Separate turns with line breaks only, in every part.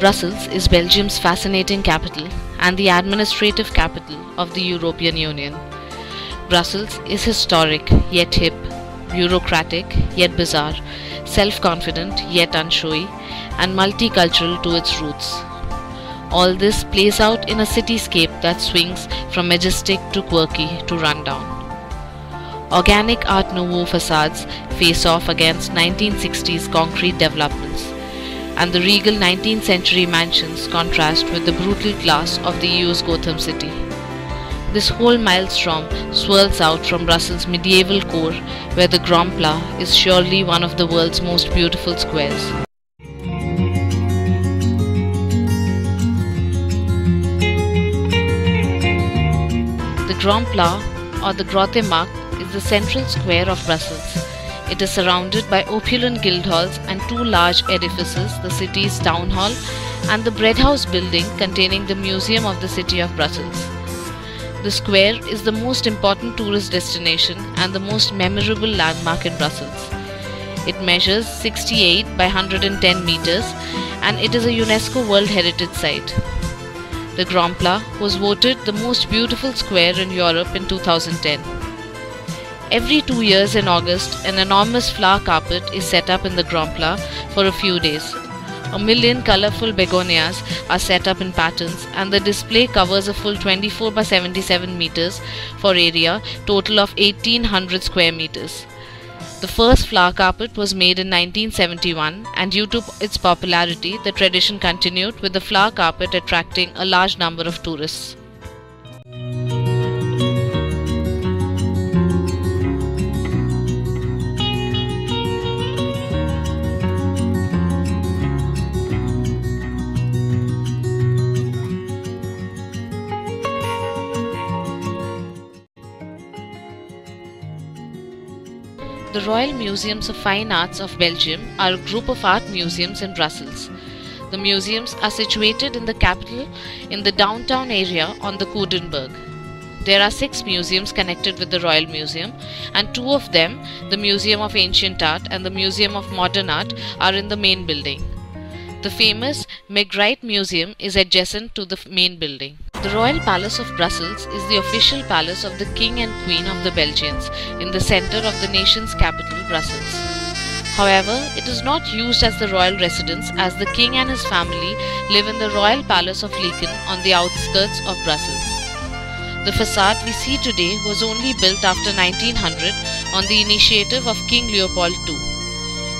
Brussels is Belgium's fascinating capital and the administrative capital of the European Union. Brussels is historic yet hip, bureaucratic yet bizarre, self confident yet unshowy, and multicultural to its roots. All this plays out in a cityscape that swings from majestic to quirky to rundown. Organic Art Nouveau facades face off against 1960s concrete developments, and the regal 19th century mansions contrast with the brutal class of the EU's Gotham City. This whole maelstrom swirls out from Brussels' medieval core, where the Grand Place is surely one of the world's most beautiful squares. The Grand Place, or the Grote Markt, is the central square of Brussels. It is surrounded by opulent guild halls and two large edifices, the city's town hall and the bread house building containing the Museum of the City of Brussels. The square is the most important tourist destination and the most memorable landmark in Brussels. It measures 68 by 110 meters and it is a UNESCO World Heritage Site. The Grand Place was voted the most beautiful square in Europe in 2010. Every two years in August, an enormous flower carpet is set up in the Grand Place for a few days. A million colorful begonias are set up in patterns, and the display covers a full 24 by 77 meters for area, total of 1800 square meters. The first flower carpet was made in 1971, and due to its popularity, the tradition continued with the flower carpet attracting a large number of tourists. Royal Museums of Fine Arts of Belgium are a group of art museums in Brussels. The museums are situated in the capital in the downtown area on the Coudenberg. There are six museums connected with the Royal Museum, and two of them, the Museum of Ancient Art and the Museum of Modern Art, are in the main building. The famous Magritte Museum is adjacent to the main building. The Royal Palace of Brussels is the official palace of the King and Queen of the Belgians in the center of the nation's capital, Brussels. However, it is not used as the royal residence as the King and his family live in the Royal Palace of Laeken on the outskirts of Brussels. The facade we see today was only built after 1900 on the initiative of King Leopold II.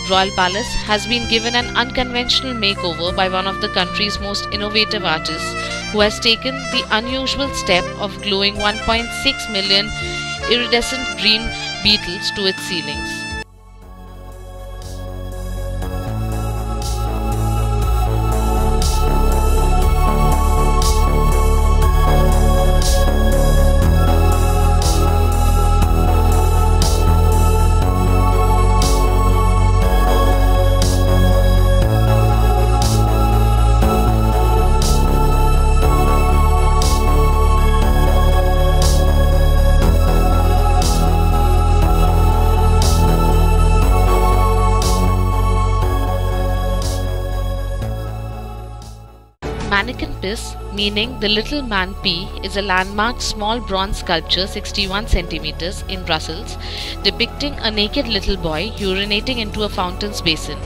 Royal Palace has been given an unconventional makeover by one of the country's most innovative artists who has taken the unusual step of gluing 1.6 million iridescent green beetles to its ceilings. Meaning the Little Man P, is a landmark small bronze sculpture 61 centimeters in Brussels depicting a naked little boy urinating into a fountain's basin.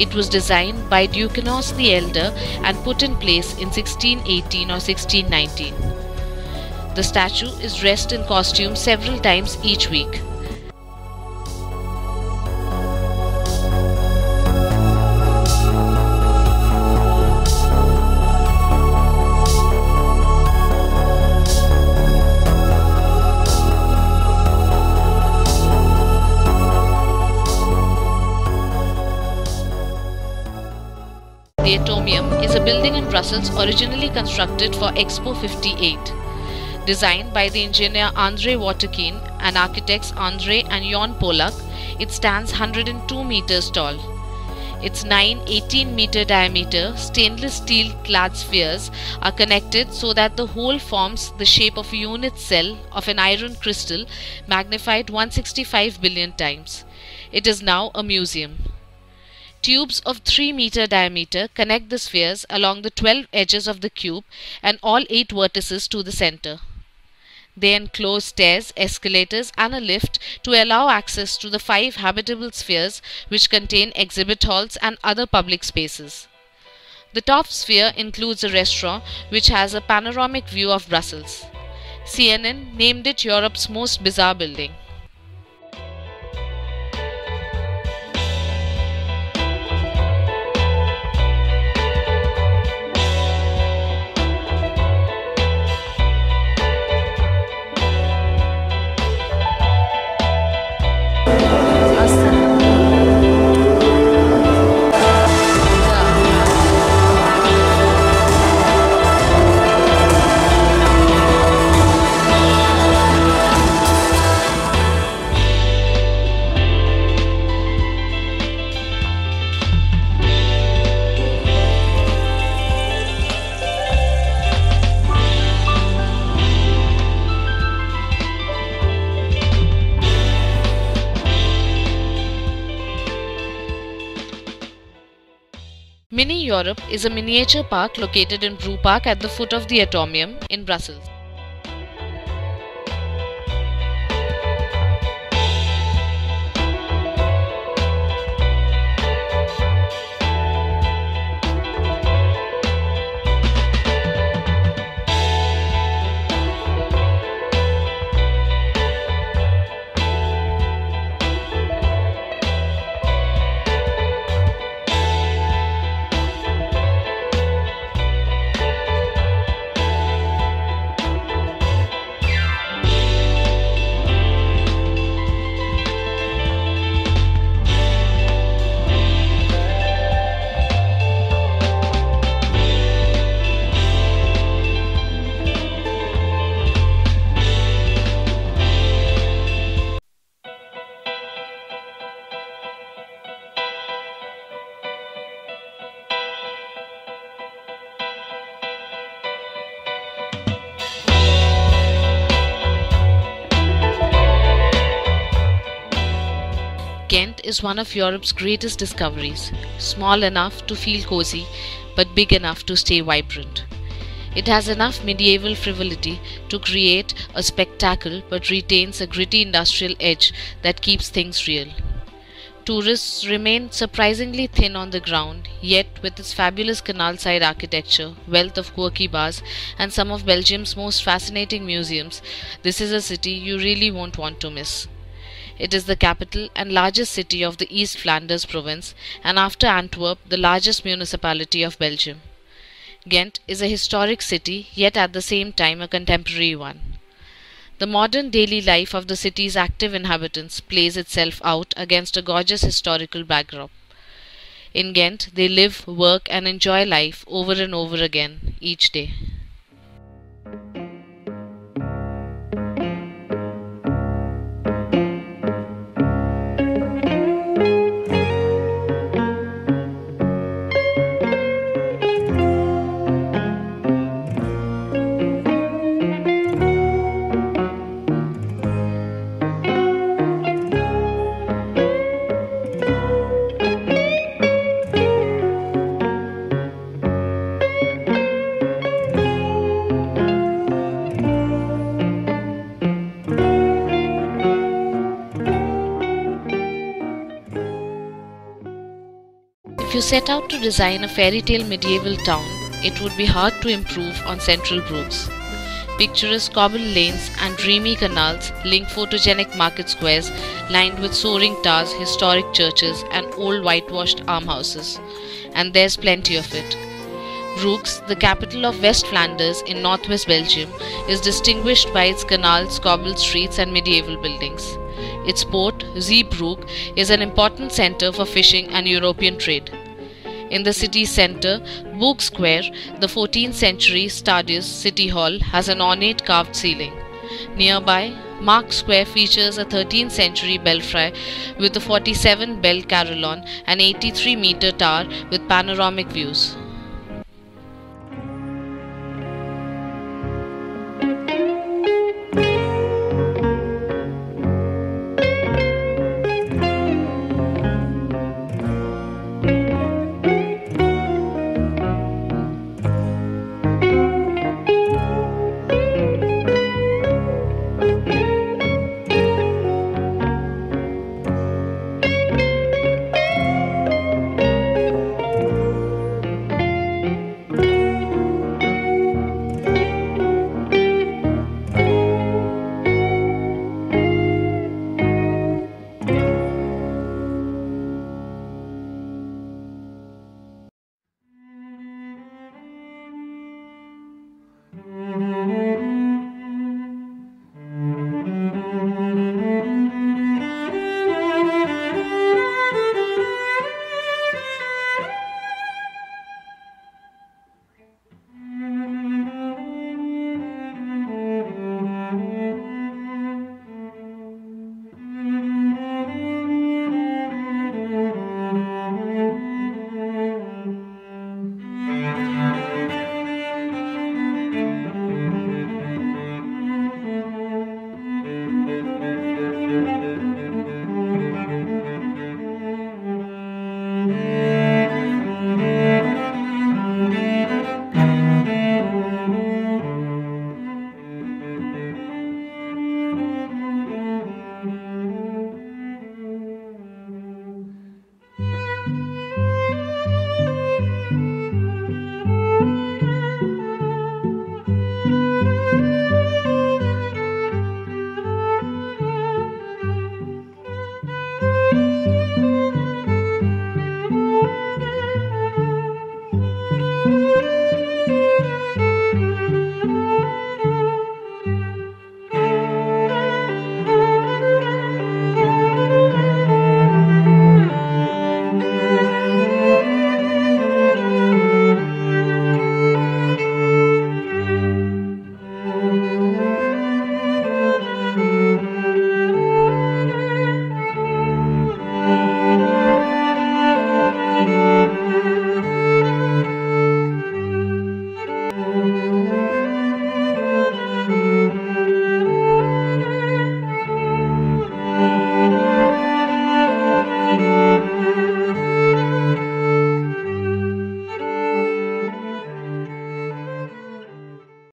It was designed by Duquesnoy the Elder and put in place in 1618 or 1619. The statue is dressed in costume several times each week. The Atomium is a building in Brussels originally constructed for Expo 58. Designed by the engineer Andre Waterkeyn and architects Andre and Jean Polak, it stands 102 meters tall. Its nine 18 meter diameter stainless steel clad spheres are connected so that the whole forms the shape of a unit cell of an iron crystal magnified 165 billion times. It is now a museum. Tubes of 3 meter diameter connect the spheres along the 12 edges of the cube and all 8 vertices to the center. They enclose stairs, escalators and a lift to allow access to the five habitable spheres which contain exhibit halls and other public spaces. The top sphere includes a restaurant which has a panoramic view of Brussels. CNN named it Europe's most bizarre building. Europe is a miniature park located in Bruparck at the foot of the Atomium in Brussels. Is one of Europe's greatest discoveries, small enough to feel cozy but big enough to stay vibrant. It has enough medieval frivolity to create a spectacle but retains a gritty industrial edge that keeps things real. Tourists remain surprisingly thin on the ground, yet with its fabulous canal side architecture, wealth of quirky bars, and some of Belgium's most fascinating museums, this is a city you really won't want to miss. It is the capital and largest city of the East Flanders province and after Antwerp the largest municipality of Belgium. Ghent is a historic city yet at the same time a contemporary one. The modern daily life of the city's active inhabitants plays itself out against a gorgeous historical backdrop. In Ghent, they live, work, and enjoy life over and over again each day. You set out to design a fairy tale medieval town, it would be hard to improve on central Bruges. Picturesque cobble lanes and dreamy canals link photogenic market squares lined with soaring towers, historic churches, and old whitewashed almhouses. And there's plenty of it. Bruges, the capital of West Flanders in northwest Belgium, is distinguished by its canals, cobbled streets, and medieval buildings. Its port, Zeebrugge, is an important center for fishing and European trade. In the city center, Burg Square, the 14th century Stadhuis city hall has an ornate carved ceiling. Nearby, Mark Square features a 13th century belfry with a 47 bell carillon and 83 meter tower with panoramic views.